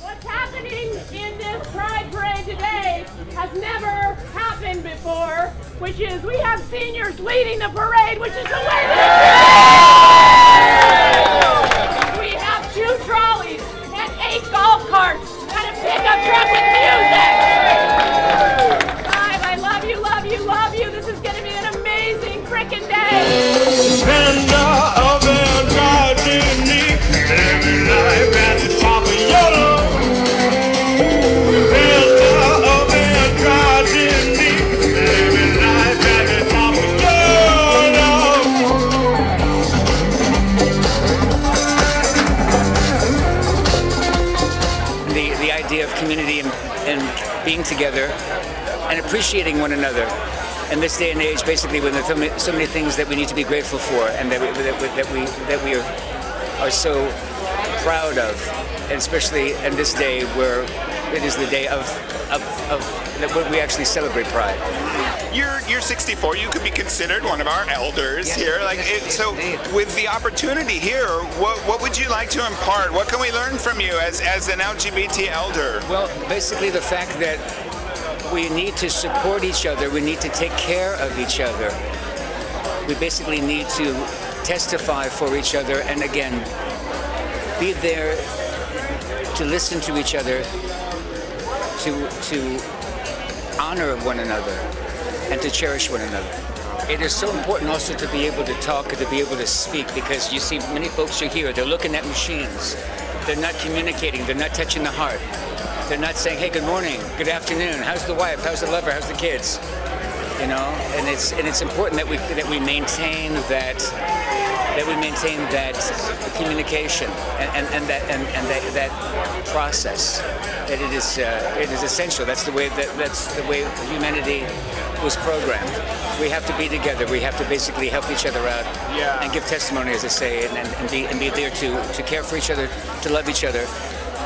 What's happening in this Pride Parade today has never happened before, which is we have seniors leading the parade, which is the way hilarious. Idea of community and, and being together and appreciating one another. In this day and age, basically, when there's so many, so many things that we need to be grateful for and that we, that we, that we, that we are, are so proud of, and especially in this day where it is the day of, of, of that we actually celebrate Pride. You're you're 64. You could be considered one of our elders Yes, here. Like yes, it, so, indeed. with the opportunity here, what what would you like to impart? What can we learn from you as as an LGBT elder? Well, basically the fact that we need to support each other, we need to take care of each other. We basically need to testify for each other and again, be there to listen to each other, to, to honor one another, and to cherish one another. It is so important also to be able to talk and to be able to speak because you see many folks are here, they're looking at machines. They're not communicating, they're not touching the heart. They're not saying, hey, good morning, good afternoon, how's the wife, how's the lover, how's the kids? You know, and it's and it's important that we that we maintain that that we maintain that communication and, and, and that and, and that, that process that it is uh, it is essential. That's the way that that's the way humanity was programmed. We have to be together. We have to basically help each other out Yeah. and give testimony, as I say, and, and, and be and be there to to care for each other, to love each other,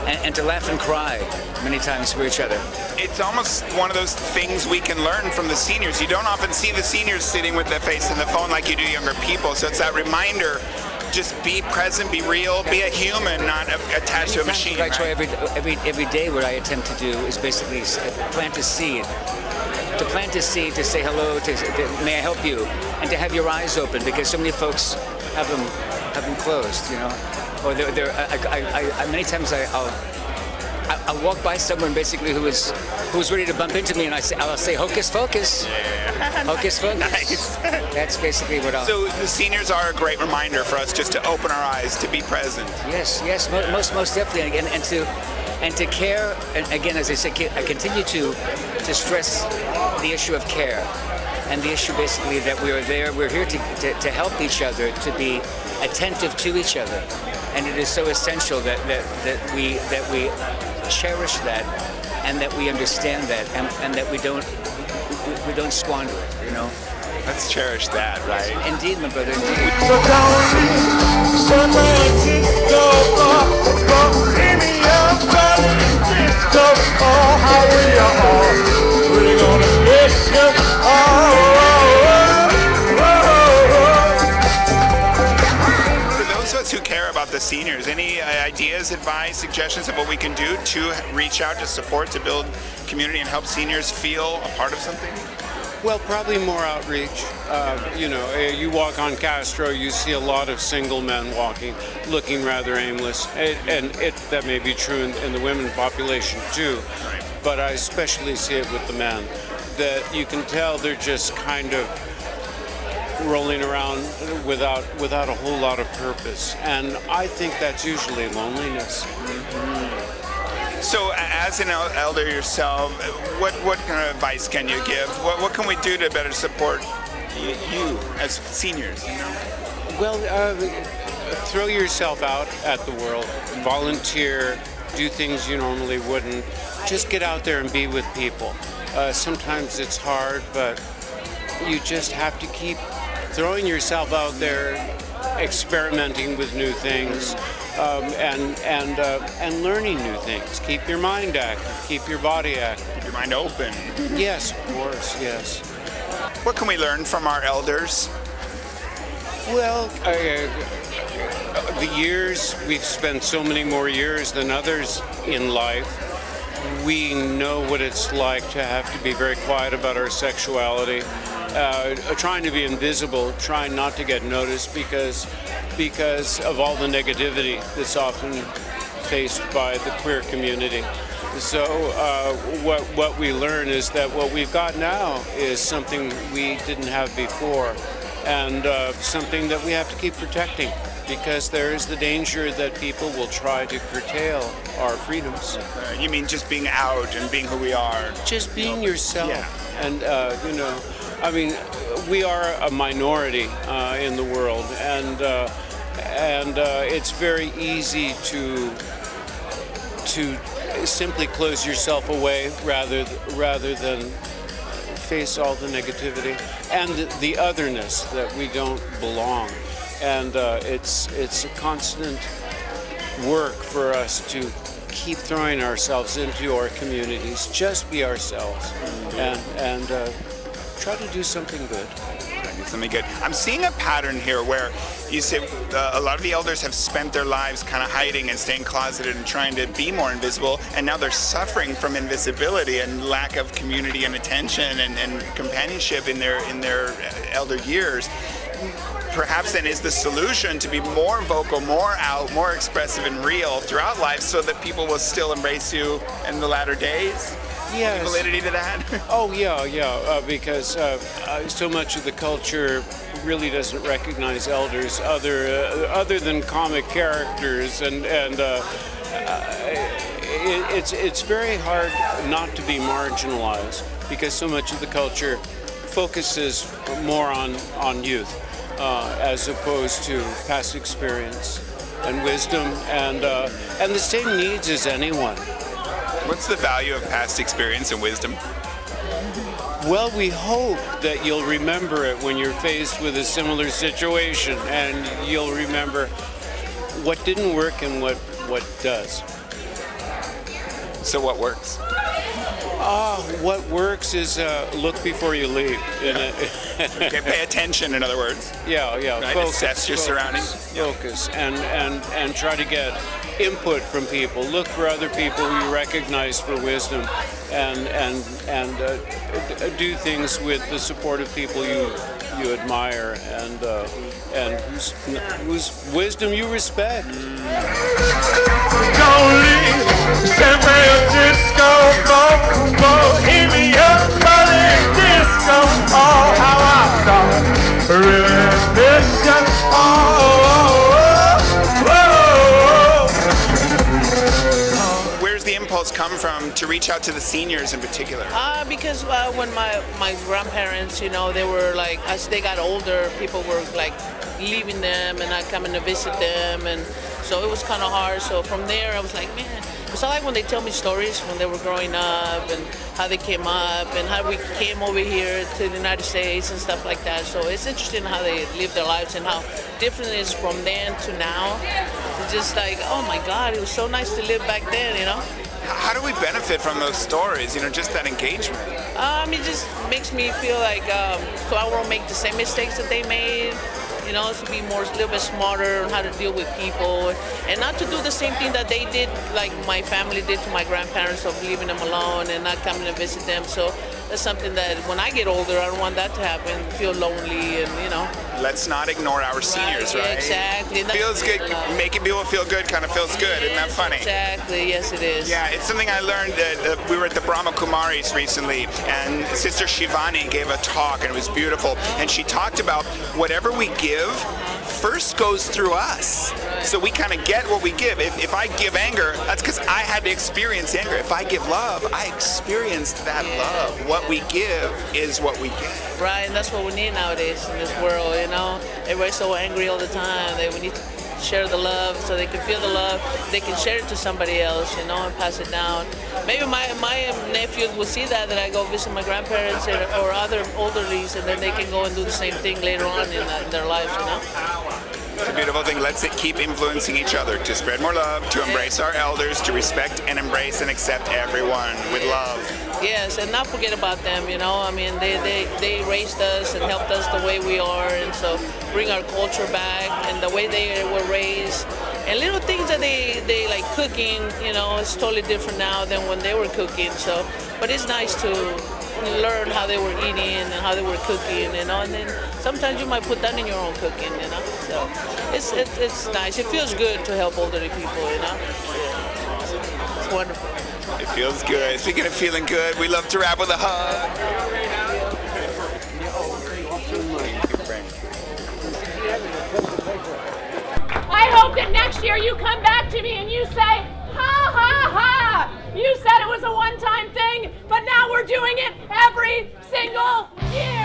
and, and to laugh and cry many times for each other. It's almost one of those things we can learn from the seniors. You don't often see the seniors sitting with their face in the phone like you do younger people. So it's that reminder. Just be present, be real, be a human, not a, attached to a machine. What I try every, every, every day, what I attempt to do is basically plant a seed. To plant a seed, to say hello, to, to may I help you, and to have your eyes open because so many folks have them have them closed, you know, or they're, they're I, I, I, I, many times I, I'll I- I'll walk by someone basically who is who's ready to bump into me, and I say I'll say hocus pocus, hocus pocus. Nice. That's basically what I'll. So the seniors are a great reminder for us just to open our eyes, to be present. Yes, yes, mo- most most definitely, and, and to and to care. And again, as I said, I continue to to stress the issue of care, and the issue basically that we are there. We're here to, to, to help each other, to be attentive to each other, and it is so essential that that, that we that we cherish that, and that we understand that, and, and that we don't we, we don't squander it. You know. Let's cherish that, right? Indeed, my brother. Indeed. So don't leave San Francisco for, for any of Francisco. Oh, how we are all really gonna miss you. Oh, oh, oh, oh, oh. For those of us who care about the seniors, any uh, ideas, advice, suggestions of what we can do to reach out, to support, to build community and help seniors feel a part of something? Well, probably more outreach. Uh, you know, eh, you walk on Castro, you see a lot of single men walking, looking rather aimless, and, and it that may be true in, in the women population too. But I especially see it with the men, that you can tell they're just kind of rolling around without without a whole lot of purpose, and I think that's usually loneliness. So, as an elder yourself, what what kind of advice can you give? What, what can we do to better support you as seniors? You know? Well, uh, throw yourself out at the world, volunteer, do things you normally wouldn't. Just get out there and be with people. Uh, sometimes it's hard, but you just have to keep throwing yourself out there experimenting with new things, um, and and uh, and learning new things. Keep your mind active. Keep your body active. Keep your mind open. Yes, of course. Yes. What can we learn from our elders? Well, uh, the years we've spent so many more years than others in life. We know what it's like to have to be very quiet about our sexuality, uh, trying to be invisible, trying not to get noticed because because of all the negativity that's often faced by the queer community. So uh, what what we learn is that what we've got now is something we didn't have before, and uh, something that we have to keep protecting because there is the danger that people will try to curtail our freedoms. Uh, you mean just being out and being who we are? Just being yourself, Yeah. and uh, you know, I mean, we are a minority uh, in the world, and uh, and uh, it's very easy to to simply close yourself away rather rather than face all the negativity and the otherness that we don't belong. And uh, it's it's a constant work for us to keep throwing ourselves into our communities. Just be ourselves and and uh, try to do something good. something good. I'm seeing a pattern here where you say uh, a lot of the elders have spent their lives kind of hiding and staying closeted and trying to be more invisible, and now they're suffering from invisibility and lack of community and attention and, and companionship in their in their uh, elder years. Perhaps then is the solution to be more vocal, more out, more expressive and real throughout life, so that people will still embrace you in the latter days. Yes. Validity to that. Oh yeah, yeah. Uh, because uh, uh, so much of the culture really doesn't recognize elders other uh, other than comic characters, and and uh, uh, it, it's it's very hard not to be marginalized because so much of the culture focuses more on on youth uh, as opposed to past experience and wisdom and uh, and the same needs as anyone. What's the value of past experience and wisdom? Well, we hope that you'll remember it when you're faced with a similar situation and you'll remember what didn't work and what, what does. So what works? What works is uh, look before you leave. And, uh, Okay, pay attention, in other words. yeah, yeah. Right, assess your surroundings. Yeah. Focus and, and, and try to get input from people. Look for other people who you recognize for wisdom and, and, and uh, d- do things with the support of people you, you admire and, uh, and whose, whose wisdom you respect. Don't come from to reach out to the seniors in particular? Uh, because uh, when my my grandparents, you know, they were like as they got older, people were like leaving them and not coming to visit them, and so it was kind of hard. So from there, I was like, man, it's not like when they tell me stories when they were growing up and how they came up and how we came over here to the United States and stuff like that. So it's interesting how they live their lives and how different it is from then to now. It's just like, oh my God, it was so nice to live back then, you know. How do we benefit from those stories? You know, just that engagement. Um, it just makes me feel like um, so I won't make the same mistakes that they made. You know, to be more, a little bit smarter on how to deal with people, and not to do the same thing that they did, like my family did to my grandparents, of leaving them alone and not coming to visit them. So that's something that when I get older, I don't want that to happen. Feel lonely, and you know. Let's not ignore our seniors, yeah, right? Exactly. That's Feels good. love. Making people feel good kind of feels good. Isn't that funny? Exactly. Yes, it is. Yeah, it's something I learned that uh, we were at the Brahma Kumaris recently, and Sister Shivani gave a talk, and it was beautiful. And she talked about whatever we give first goes through us. So we kind of get what we give. If, if I give anger, that's because I had to experience anger. If I give love, I experienced that love. What we give is what we get. Right, and that's what we need nowadays in this world, you know? Everybody's so angry all the time that we need to share the love so they can feel the love. They can share it to somebody else, you know, and pass it down. Maybe my, my nephews will see that, that I go visit my grandparents or, or other elderlies, and then they can go and do the same thing later on in, uh, in their lives, you know? It's a beautiful thing. Let's keep influencing each other to spread more love, to embrace our elders, to respect and embrace and accept everyone with love. Yes, and not forget about them, you know. I mean, they, they, they raised us and helped us the way we are, and so bring our culture back and the way they were raised. And little things that they, they like cooking, you know, it's totally different now than when they were cooking. So, but it's nice to learn how they were eating and how they were cooking, you know. And then sometimes you might put that in your own cooking, you know. So it's it, it's nice. It feels good to help elderly people, you know. Yeah. It's wonderful. It feels good. Speaking of feeling good, we love to wrap with a hug. I hope that next year you come back to me and you say, ha ha ha! You said it was a one time thing, but now we're doing it every single year!